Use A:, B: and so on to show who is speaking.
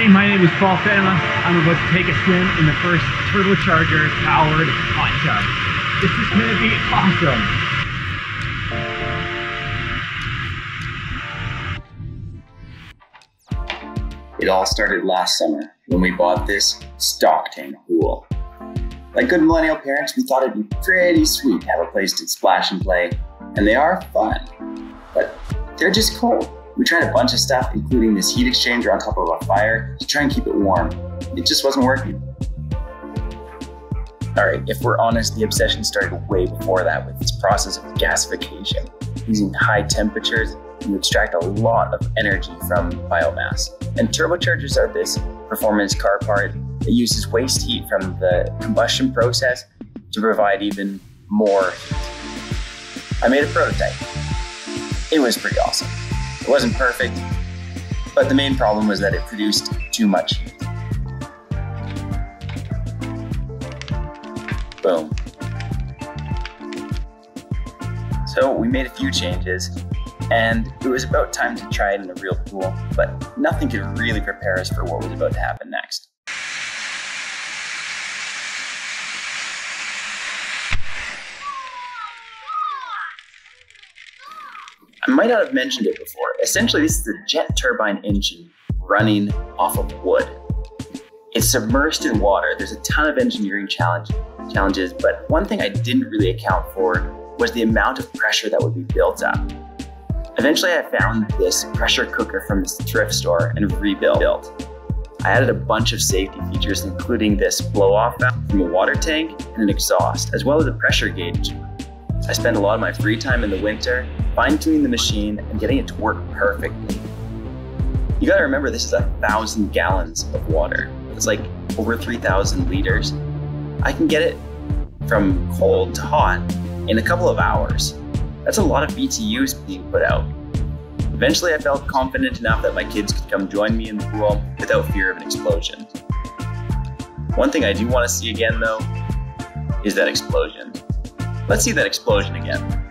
A: Hey, my name is Paul Fennema. I'm about to take a swim in the first turbocharger powered hot tub. This is gonna be awesome.
B: It all started last summer when we bought this stock tank pool. Like good millennial parents, we thought it'd be pretty sweet to have a place to splash and play, and they are fun, but they're just cold. We tried a bunch of stuff, including this heat exchanger on top of a fire to try and keep it warm. It just wasn't working. All right, if we're honest, the obsession started way before that with this process of gasification. Using high temperatures, you extract a lot of energy from biomass. And turbochargers are this performance car part that uses waste heat from the combustion process to provide even more heat. I made a prototype. It was pretty awesome. It wasn't perfect, but the main problem was that it produced too much heat. Boom. So we made a few changes, and it was about time to try it in a real pool, but nothing could really prepare us for what was about to happen next. I might not have mentioned it before. Essentially, this is a jet turbine engine running off of wood. It's submersed in water. There's a ton of engineering challenge, challenges, but one thing I didn't really account for was the amount of pressure that would be built up. Eventually, I found this pressure cooker from this thrift store and rebuilt. I added a bunch of safety features, including this blow-off valve from a water tank and an exhaust, as well as a pressure gauge. I spend a lot of my free time in the winter fine-tuning the machine and getting it to work perfectly. You gotta remember this is a thousand gallons of water. It's like over 3,000 liters. I can get it from cold to hot in a couple of hours. That's a lot of BTUs being put out. Eventually, I felt confident enough that my kids could come join me in the pool without fear of an explosion. One thing I do want to see again, though, is that explosion. Let's see that explosion again.